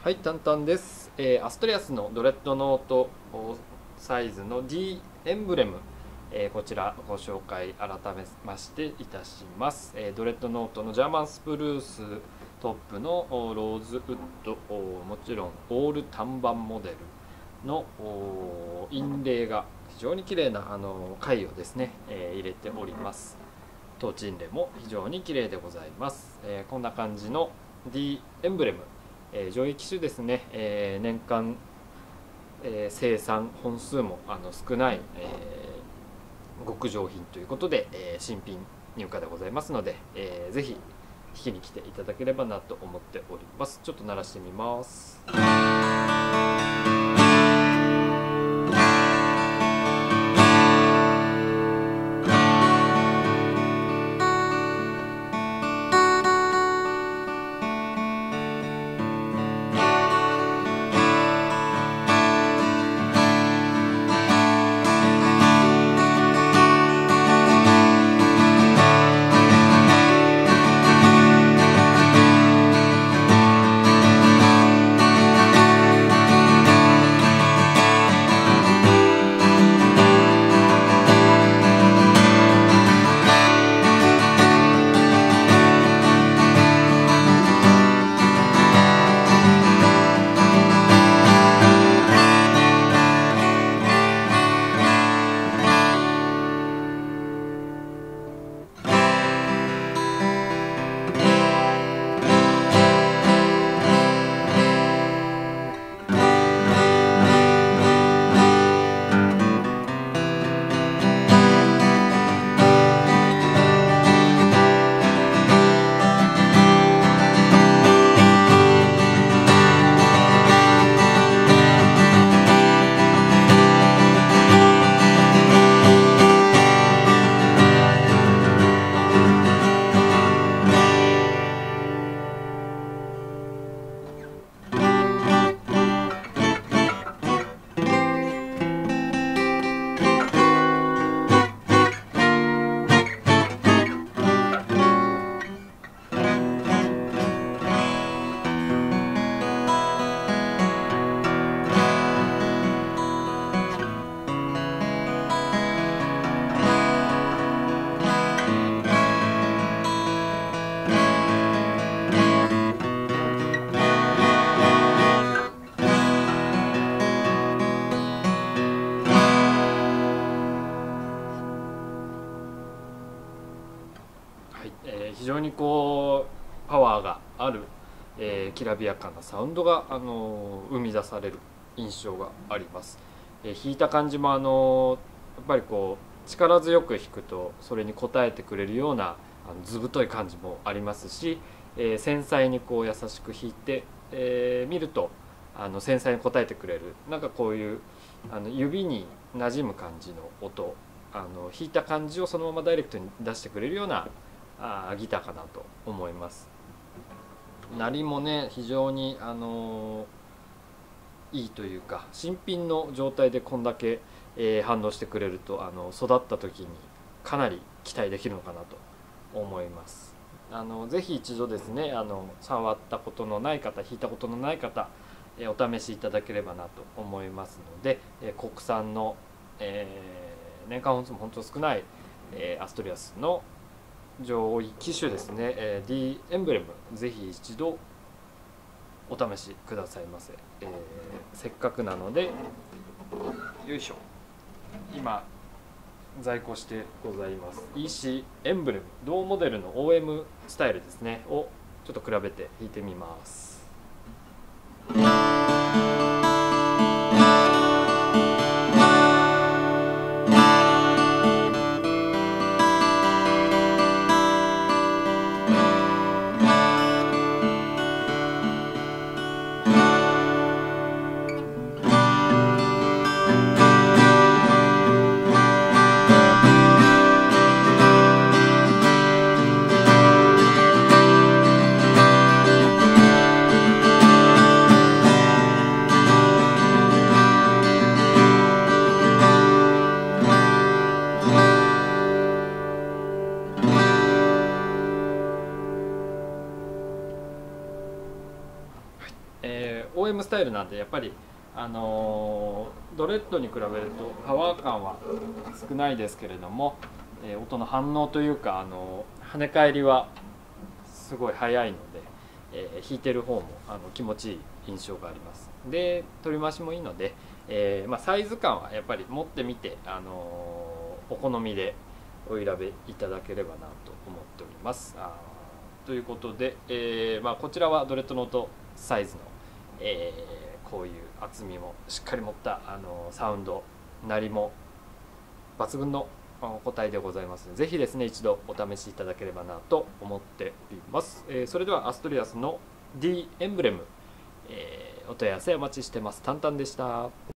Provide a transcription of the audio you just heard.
はい、タンタンです、えーアストリアスのドレッドノートサイズの D エンブレム、えーこちらご紹介改めましていたします、えードレッドノートのジャーマンスプルーストップのローズウッドもちろんオール単板モデルのおインレイが非常に綺麗なあの貝をですね、え入れております。トーチインレイも非常に綺麗でございます、えこんな感じの D エンブレム。えー上位機種ですね、えー年間、えー生産本数もあの少ない、えー極上品ということで、えー新品入荷でございますので、えーぜひ引きに来ていただければなと思っております。ちょっと鳴らしてみます。はい、えー非常にこうパワーがある、えーきらびやかなサウンドが、あのー生み出される印象があります、えー弾いた感じも、あのーやっぱりこう力強く弾くとそれに応えてくれるようなあの図太い感じもありますし、えー繊細にこう優しく弾いて、えー見るとあの繊細に応えてくれる。なんかこういうあの指に馴染む感じの音あの弾いた感じをそのままダイレクトに出してくれるようなあギターかなと思います鳴りもね非常にあのいいというか新品の状態でこんだけ、えー反応してくれるとあの育った時にかなり期待できるのかなと思いますあのぜひ一度ですねあの触ったことのない方弾いたことのない方、えお試しいただければなと思いますので、え国産の、えー年間本数も本当少ない、えアストリアスの上位機種ですね、えー D エンブレムぜひ一度お試しくださいませ、えーせっかくなのでよいしょ。今在庫してございます。EC エンブレム同モデルの OM スタイルですね。をちょっと比べて弾いてみます「OM スタイルなんでやっぱりあのドレッドに比べるとパワー感は少ないですけれども、えー音の反応というか、あの跳ね返りはすごい速いので、えー弾いてる方もあの気持ちいい印象があります。で取り回しもいいので、えーまあ、サイズ感はやっぱり持ってみて、あのお好みでお選びいただければなと思っております。ということで、えまあ、こちらはドレッドノートサイズの、えーこういう厚みもしっかり持った、あのサウンド鳴りも抜群のあ個体でございます。のでぜひですね一度お試しいただければなと思っております、えーそれではアストリアスの D エンブレム、えーお問い合わせお待ちしてます。タンタンでした。